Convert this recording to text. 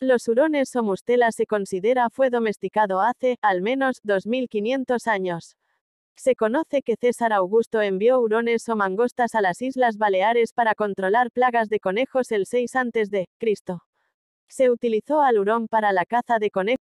Los hurones o mustela se considera fue domesticado hace, al menos, 2500 años. Se conoce que César Augusto envió hurones o mangostas a las Islas Baleares para controlar plagas de conejos el 6 a.C. Se utilizó al hurón para la caza de conejos